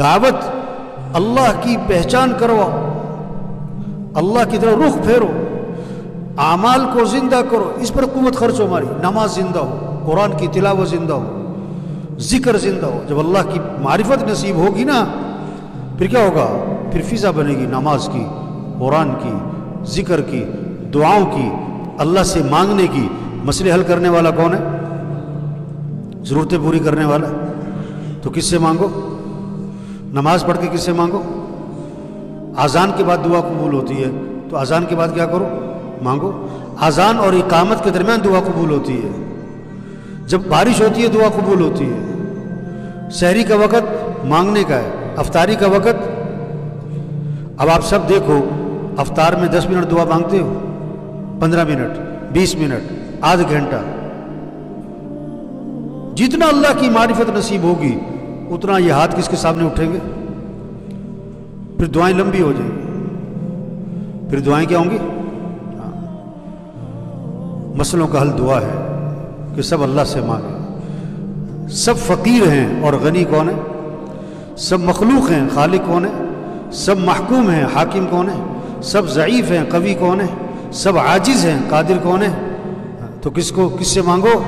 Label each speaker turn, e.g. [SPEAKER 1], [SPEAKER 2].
[SPEAKER 1] دعوت اللہ کی پہچان کرواؤ اللہ کی طرف رخ پھیرو، اعمال کو زندہ کرو، اس پر قوت خرچ ہو ہماری، نماز زندہ ہو، قرآن کی تلاوت زندہ ہو، ذکر زندہ ہو، جب اللہ کی معرفت نصیب ہوگی نا، پھر کیا ہوگا؟ پھر فضا بنے گی نماز کی، قرآن کی، ذکر کی، دعاؤں کی، اللہ سے مانگنے کی۔ مسئلے حل کرنے والا کون ہے؟ ضرورتیں پوری کرنے والا تو کس سے مانگو؟ نماز پڑھ کے کس سے مانگو؟ آزان کے بعد دعا قبول ہوتی ہے، تو آزان کے بعد کیا کرو؟ مانگو۔ آزان اور اقامت کے درمیان دعا قبول ہوتی ہے۔ جب بارش ہوتی ہے، دعا قبول ہوتی ہے۔ شہری کا وقت مانگنے کا ہے، افطاری کا وقت۔ اب آپ سب دیکھو، افطار میں دس منٹ دعا مانگتے ہو، پندرہ منٹ، بیس منٹ، آدھ گھنٹہ۔ جتنا اللہ کی معرفت نصیب ہوگی اتنا یہ ہاتھ کس کے سامنے اٹھیں گے؟ پھر دعائیں لمبی ہو جائیں گی۔ پھر دعائیں کیا ہوں گی؟ ہاں۔ مسئلوں کا حل دعا ہے کہ سب اللہ سے مانگے سب فقیر ہیں اور غنی کون ہے سب مخلوق ہیں خالق کون ہے سب محکوم ہیں حاکم کون ہے سب ضعیف ہیں قوی کون ہے سب عاجز ہیں قادر کون ہے ہاں، تو کس کو، کس سے مانگو؟